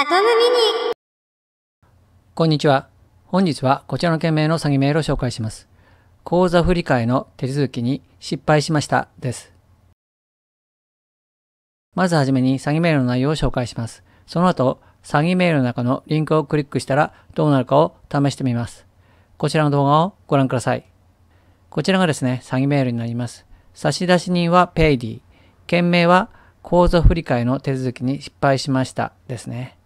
アトムミニこんにちは。本日はこちらの件名の詐欺メールを紹介します。口座振替の手続きに失敗しましたです。まずはじめに詐欺メールの内容を紹介します。その後、詐欺メールの中のリンクをクリックしたらどうなるかを試してみます。こちらの動画をご覧ください。こちらがですね、詐欺メールになります。差出人は Paydy。件名は口座振替の手続きに失敗しましたですね。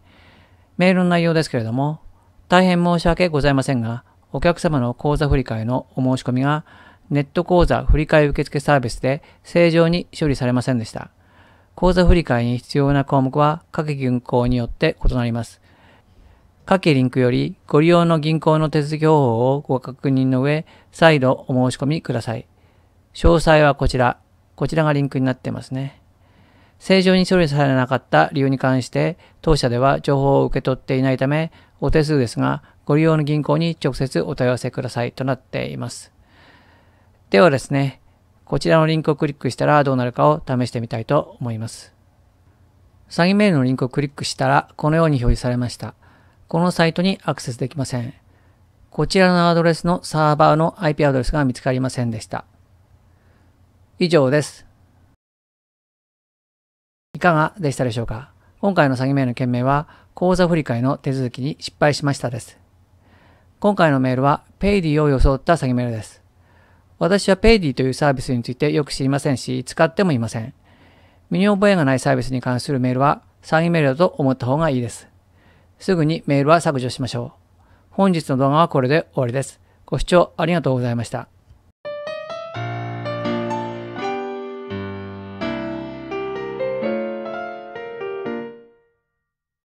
メールの内容ですけれども、大変申し訳ございませんが、お客様の口座振替のお申し込みがネット口座振替受付サービスで正常に処理されませんでした。口座振替に必要な項目は各銀行によって異なります。各リンクよりご利用の銀行の手続き方法をご確認の上、再度お申し込みください。詳細はこちら。こちらがリンクになってますね。正常に処理されなかった理由に関して、当社では情報を受け取っていないため、お手数ですが、ご利用の銀行に直接お問い合わせくださいとなっています。ではですね、こちらのリンクをクリックしたらどうなるかを試してみたいと思います。詐欺メールのリンクをクリックしたら、このように表示されました。このサイトにアクセスできません。こちらのアドレスのサーバーの IP アドレスが見つかりませんでした。以上です。いかがでしたでしょうか？今回の詐欺メールの件名は、口座振替の手続きに失敗しましたです。今回のメールは、Paydy を装った詐欺メールです。私は Paydy というサービスについてよく知りませんし、使ってもいません。身に覚えがないサービスに関するメールは、詐欺メールだと思った方がいいです。すぐにメールは削除しましょう。本日の動画はこれで終わりです。ご視聴ありがとうございました。